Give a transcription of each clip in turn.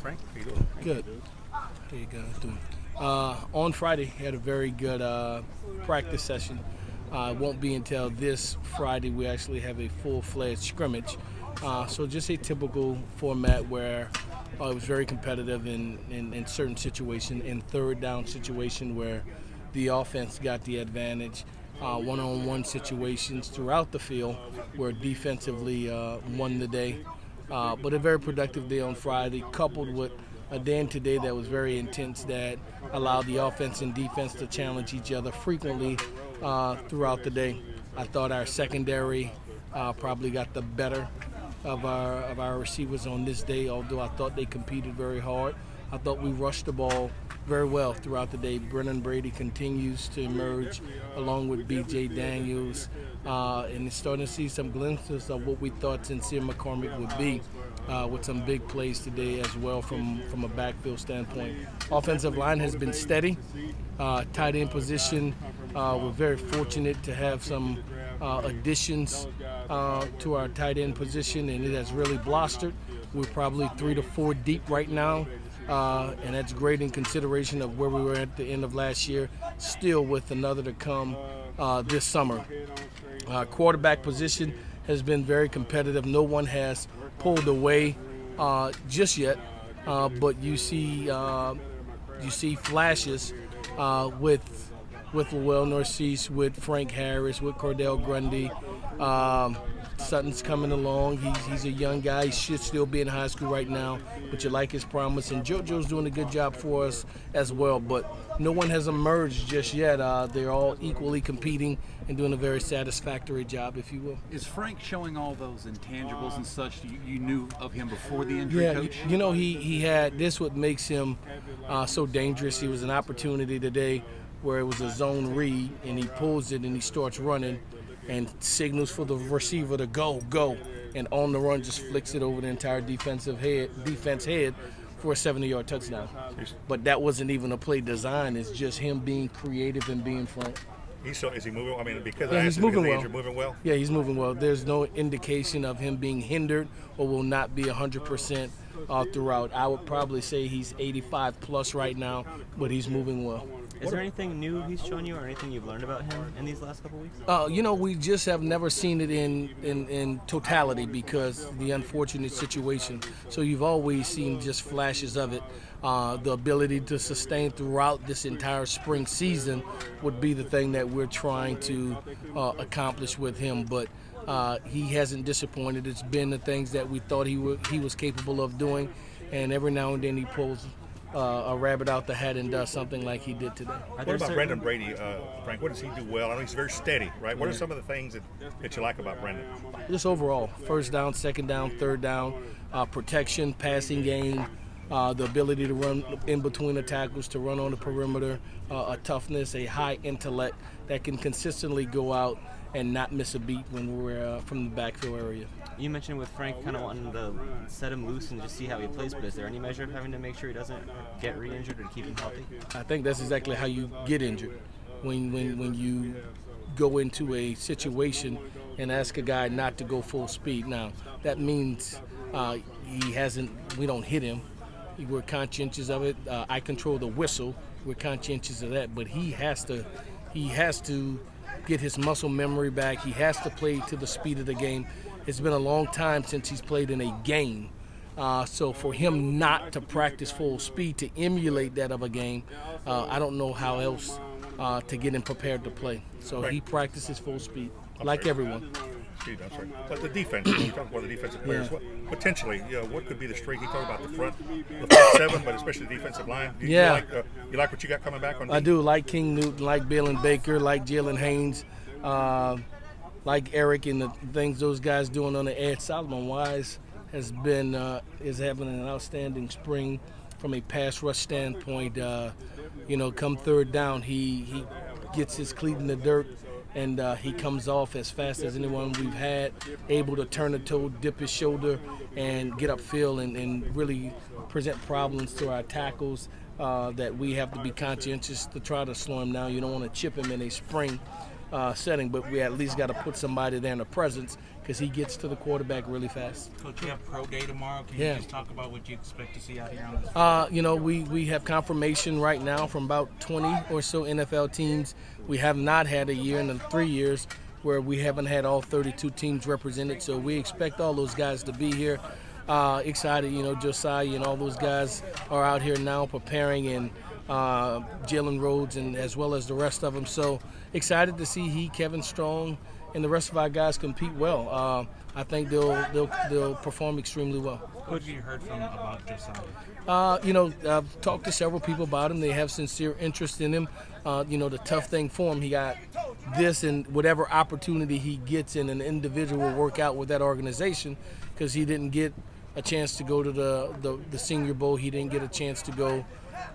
Frank? Good. How you guys doing? Uh, on Friday, had a very good uh, practice session. Uh, won't be until this Friday we actually have a full-fledged scrimmage. Uh, so just a typical format where uh, it was very competitive in, in, in certain situation, in third down situation where the offense got the advantage. Uh, one-on-one situations throughout the field where defensively uh, won the day. Uh, but a very productive day on Friday, coupled with a day in today that was very intense that allowed the offense and defense to challenge each other frequently uh, throughout the day. I thought our secondary uh, probably got the better of our of our receivers on this day, although I thought they competed very hard. I thought we rushed the ball very well throughout the day. Brenden Brady continues to emerge along with B.J. Daniels, uh, and starting to see some glimpses of what we thought Sincere McCormick would be. Uh, with some big plays today as well from, from a backfield standpoint. Offensive line has been steady. Uh, tight end position, uh, we're very fortunate to have some uh, additions uh, to our tight end position, and it has really blustered. We're probably three to four deep right now. Uh, and that's great in consideration of where we were at the end of last year, still with another to come uh, this summer. Uh, quarterback position has been very competitive. No one has pulled away uh, just yet, uh, but you see uh, you see flashes with with Lowell Narcisse, with Frank Harris, with Cordell Grundy. Um, Sutton's coming along. He's, he's a young guy. He should still be in high school right now, but you like his promise. And JoJo's doing a good job for us as well. But no one has emerged just yet. Uh, they're all equally competing and doing a very satisfactory job, if you will. Is Frank showing all those intangibles and such you, you knew of him before the injury, yeah, coach? You, you know, he, he had this what makes him uh, so dangerous. He was an opportunity today where it was a zone read, and he pulls it and he starts running and signals for the receiver to go, go, and on the run just flicks it over the entire defensive head, defense head for a 70-yard touchdown. But that wasn't even a play design. It's just him being creative and being frank. He's so, is he moving? I mean, because yeah, I he's asked moving well. Moving well. Yeah, he's moving well. There's no indication of him being hindered or will not be 100% uh, throughout. I would probably say he's 85 plus right now, but he's moving well. Is there anything new he's shown you, or anything you've learned about him in these last couple weeks? Uh, you know, we just have never seen it in, in, in totality because the unfortunate situation. So you've always seen just flashes of it. Uh, the ability to sustain throughout this entire spring season would be the thing that we're trying to uh, accomplish with him. But uh, he hasn't disappointed. It's been the things that we thought he, w- he was capable of doing, and every now and then he pulls uh, a rabbit out the head and does something like he did today. What about Brenden Brady, uh, Frank? What does he do well? I know he's very steady, right? What are some of the things that, that you like about Brenden? Just overall, first down, second down, third down, uh, protection, passing game, uh, the ability to run in between the tackles, to run on the perimeter, uh, a toughness, a high intellect that can consistently go out and not miss a beat when we're uh, from the backfield area. You mentioned with Frank kind of wanting to set him loose and just see how he plays, but is there any measure of having to make sure he doesn't get re-injured or keep him healthy? I think that's exactly how you get injured. When when when you go into a situation and ask a guy not to go full speed. Now that means uh, he hasn't. We don't hit him. We're conscientious of it. Uh, I control the whistle. We're conscientious of that. But he has to. He has to get his muscle memory back. He has to play to the speed of the game. It's been a long time since he's played in a game. Uh, so for him not to practice full speed to emulate that of a game, uh, I don't know how else uh, to get him prepared to play. So Right. he practices full speed, I'm like sorry. everyone. I'm sorry. But the defense, when you talk about the defensive players, Yeah. what, potentially, you know, what could be the streak? You talk about the front, the front seven, but especially the defensive line. Do you, Yeah. You like, uh, you like what you got coming back on? I do like King Newton, like Bill and Baker, like Jalen Haynes, uh, like Eric and the things those guys doing on the edge. Solomon Wise has been uh, is having an outstanding spring from a pass rush standpoint. Uh, you know, come third down, he he gets his cleat in the dirt. And uh, he comes off as fast as anyone we've had, able to turn a toe, dip his shoulder, and get upfield and, and really present problems to our tackles uh, that we have to be conscientious to try to slow him down. You don't want to chip him in a spring. Uh, setting, but we at least got to put somebody there in the presence because he gets to the quarterback really fast. Coach, you have pro day tomorrow. Can Yeah. you just talk about what you expect to see out here on this? Uh, you know, we, we have confirmation right now from about 20 or so NFL teams. We have not had a year in the three years where we haven't had all 32 teams represented. So we expect all those guys to be here. Uh, excited, you know, Josiah and all those guys are out here now preparing and uh, Jalen Rhodes and as well as the rest of them. So excited to see he, Kevin Strong, and the rest of our guys compete well. Uh, I think they'll they'll they'll perform extremely well. What have you heard from about Josiah? Uh, you know, I've talked to several people about him. They have sincere interest in him. Uh, you know, the tough thing for him, he got this and whatever opportunity he gets in an individual workout with that organization because he didn't get a chance to go to the, the, the Senior Bowl. He didn't get a chance to go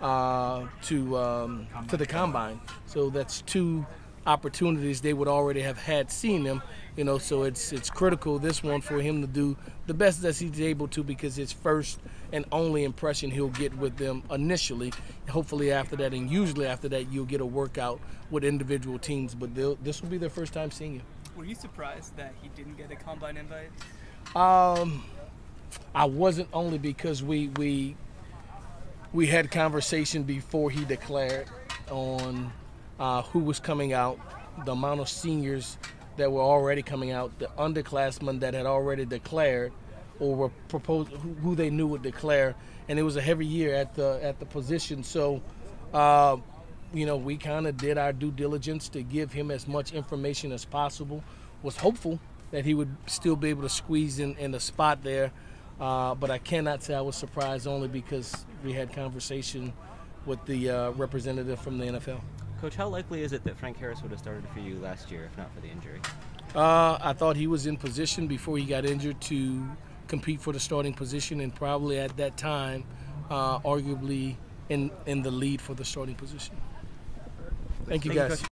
uh, to um, to the combine. So that's two opportunities they would already have had seen him. You know, so it's it's critical this one for him to do the best that he's able to because it's first and only impression he'll get with them initially. Hopefully after that, and usually after that, you'll get a workout with individual teams. But they'll- this will be their first time seeing him. Were you surprised that he didn't get a combine invite? Um, I wasn't only because we we we had conversation before he declared on uh, who was coming out, the amount of seniors that were already coming out, the underclassmen that had already declared or were proposed who, they knew would declare, and it was a heavy year at the at the position. So. Uh, you know, we kind of did our due diligence to give him as much information as possible. Was hopeful that he would still be able to squeeze in, in a spot there, uh, but I cannot say I was surprised only because we had conversation with the uh, representative from the NFL. Coach, how likely is it that Frank Harris would have started for you last year if not for the injury? Uh, I thought he was in position before he got injured to compete for the starting position, and probably at that time, uh, arguably in in the lead for the starting position. Thank you, Thank guys. Coach.